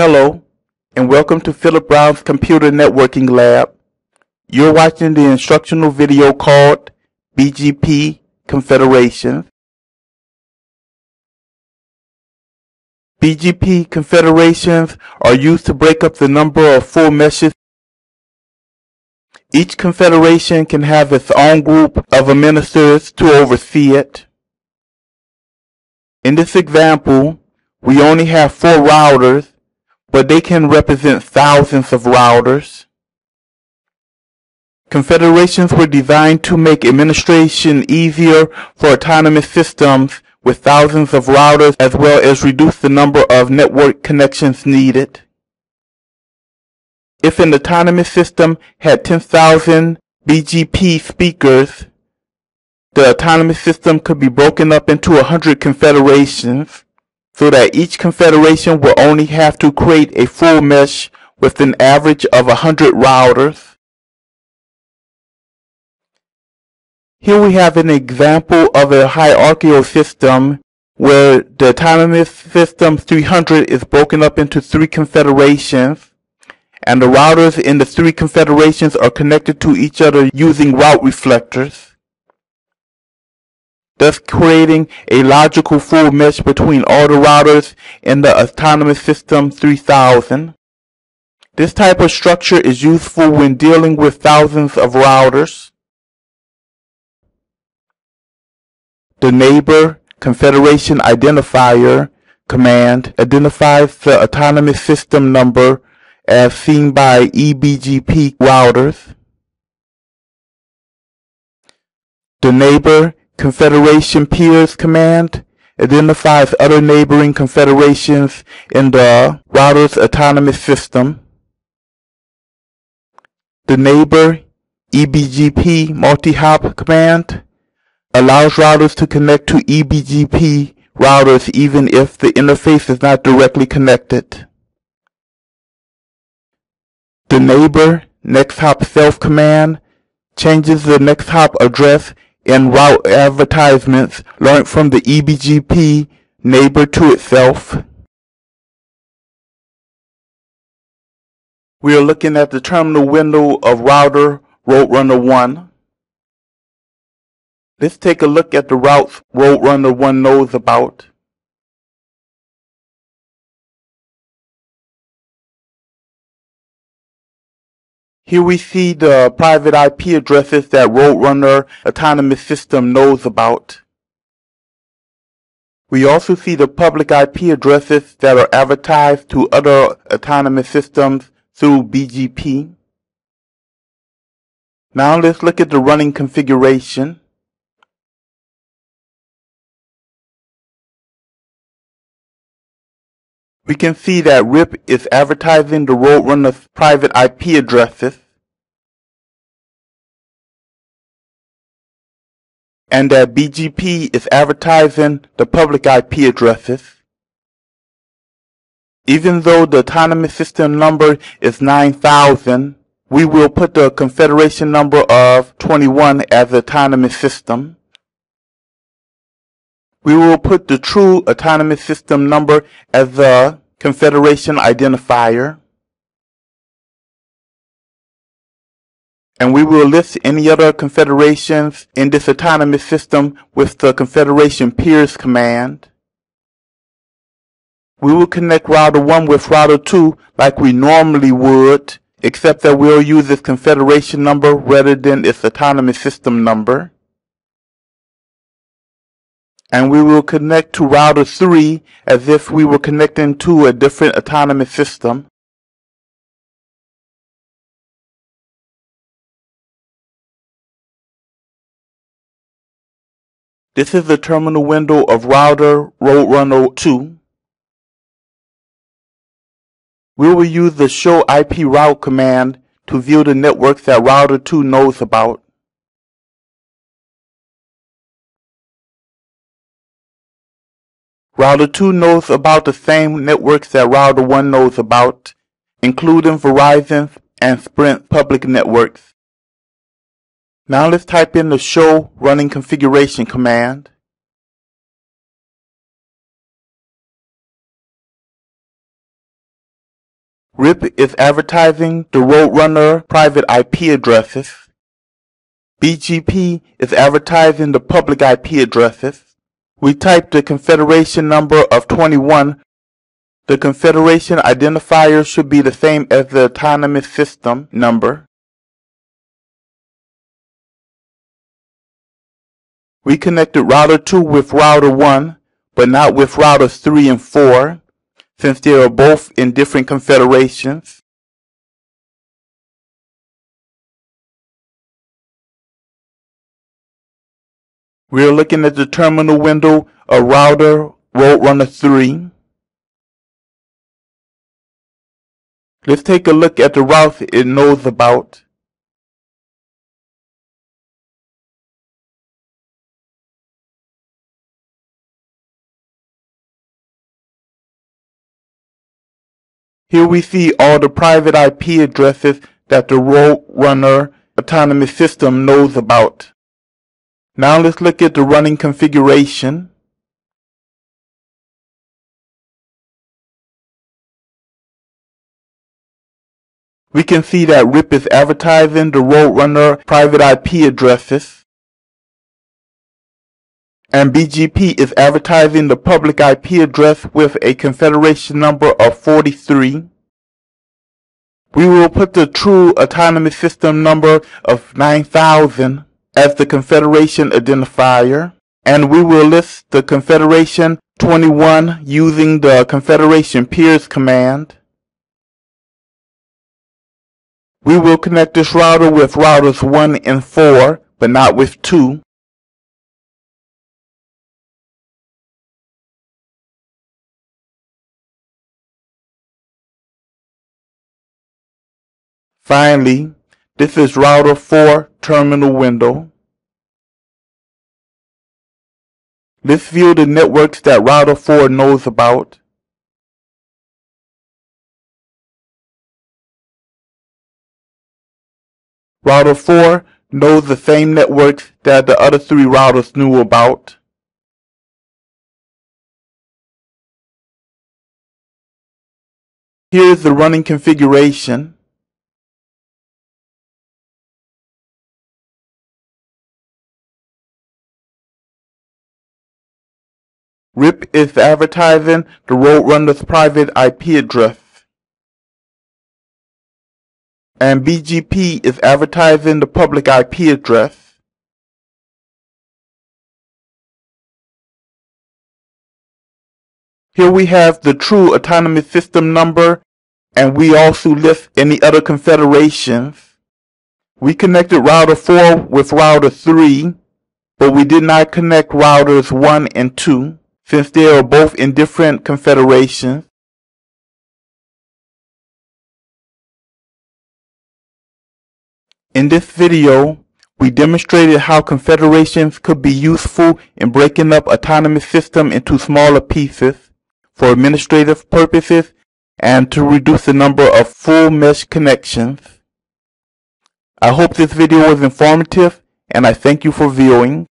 Hello, and welcome to Philip Brown's Computer Networking Lab. You're watching the instructional video called BGP Confederations. BGP confederations are used to break up the number of full meshes. Each confederation can have its own group of administrators to oversee it. In this example, we only have four routers, but they can represent thousands of routers. Confederations were designed to make administration easier for autonomous systems with thousands of routers as well as reduce the number of network connections needed. If an autonomous system had 10,000 BGP speakers, the autonomous system could be broken up into 100 confederations so that each confederation will only have to create a full mesh with an average of 100 routers. Here we have an example of a hierarchical system where the autonomous system 300 is broken up into three confederations and the routers in the three confederations are connected to each other using route reflectors, thus creating a logical full mesh between all the routers in the autonomous system 3000. This type of structure is useful when dealing with thousands of routers. The neighbor confederation identifier command identifies the autonomous system number as seen by eBGP routers. The neighbor confederation peers command identifies other neighboring confederations in the router's autonomous system. The neighbor eBGP multi-hop command allows routers to connect to eBGP routers even if the interface is not directly connected. The neighbor next hop self command changes the next hop address in route advertisements learned from the eBGP neighbor to itself. We are looking at the terminal window of router Roadrunner 1. Let's take a look at the routes Roadrunner 1 knows about. Here we see the private IP addresses that Roadrunner Autonomous System knows about. We also see the public IP addresses that are advertised to other autonomous systems through BGP. Now let's look at the running configuration. We can see that RIP is advertising the Roadrunner's private IP addresses and that BGP is advertising the public IP addresses. Even though the autonomous system number is 9000, we will put the confederation number of 21 as the autonomous system. We will put the true autonomous system number as the confederation identifier. And we will list any other confederations in this autonomous system with the confederation peers command. We will connect router 1 with router 2 like we normally would, except that we'll use its confederation number rather than its autonomous system number and we will connect to router 3 as if we were connecting to a different autonomous system. This is the terminal window of router Roadrunner 2. We will use the show IP route command to view the networks that router 2 knows about. Router 2 knows about the same networks that Router 1 knows about, including Verizon and Sprint public networks. Now let's type in the show running configuration command. RIP is advertising the Roadrunner private IP addresses. BGP is advertising the public IP addresses. We type the confederation number of 21. The confederation identifier should be the same as the autonomous system number. We connected router 2 with router 1, but not with routers 3 and 4, since they are both in different confederations. We are looking at the terminal window of router Roadrunner 3. Let's take a look at the routes it knows about. Here we see all the private IP addresses that the Roadrunner autonomous system knows about. Now let's look at the running configuration. We can see that RIP is advertising the Roadrunner private IP addresses. And BGP is advertising the public IP address with a confederation number of 43. We will put the true autonomous system number of 9000 as the Confederation identifier, and we will list the Confederation 21 using the Confederation peers command. We will connect this router with routers 1 and 4, but not with 2. Finally, this is router 4 terminal window. Let's view the networks that router 4 knows about. Router 4 knows the same networks that the other three routers knew about. Here is the running configuration. RIP is advertising the Roadrunner's private IP address. And BGP is advertising the public IP address. Here we have the true autonomous system number and we also list any other confederations. We connected router 4 with router 3, but we did not connect routers 1 and 2 since they are both in different confederations. In this video, we demonstrated how confederations could be useful in breaking up autonomous system into smaller pieces for administrative purposes and to reduce the number of full mesh connections. I hope this video was informative and I thank you for viewing.